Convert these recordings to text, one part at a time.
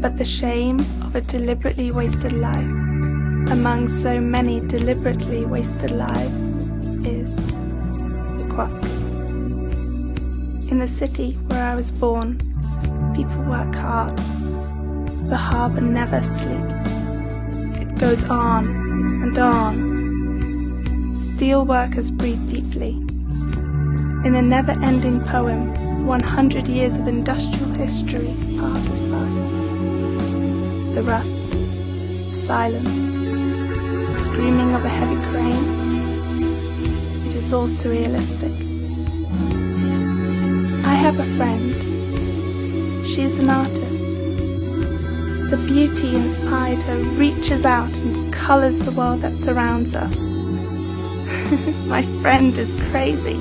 But the shame of a deliberately wasted life among so many deliberately wasted lives is the Bukowski. In the city where I was born, people work hard. The harbour never sleeps. It goes on and on. Steel workers breathe deeply. In a never ending poem, 100 years of industrial history passes by. The rust, the silence, the screaming of a heavy crane. It is all surrealistic. I have a friend. She is an artist. The beauty inside her reaches out and colours the world that surrounds us. My friend is crazy.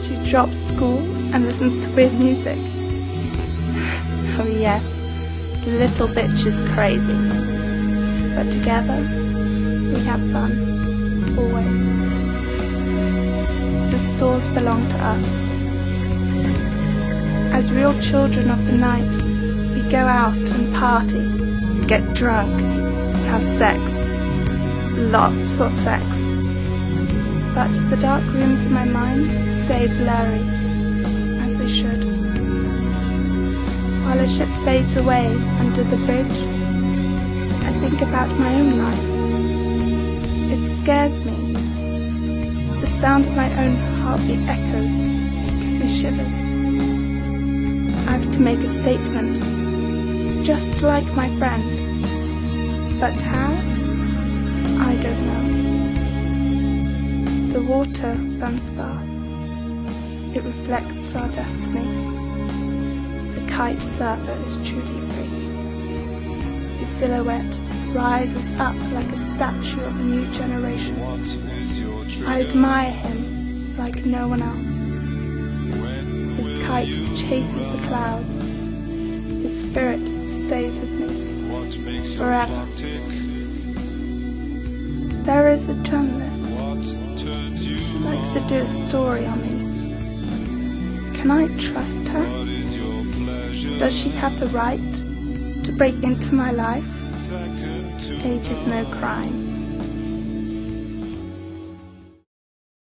She drops school and listens to weird music. oh yes, little bitch is crazy. But together, we have fun. Always. The stores belong to us. As real children of the night, we go out and party, get drunk, have sex. Lots of sex but the dark rooms in my mind stay blurry, A ship fades away under the bridge, I think about my own life. It scares me. The sound of my own heartbeat echoes, it gives me shivers. I have to make a statement, just like my friend. But how? I don't know. The water runs fast. It reflects our destiny. Kite surfer is truly free. His silhouette rises up like a statue of a new generation. I admire him like no one else. His kite chases the clouds. His spirit stays with me forever. There is a journalist She likes to do a story on me. Can I trust her? Does she have the right to break into my life? Age is no crime.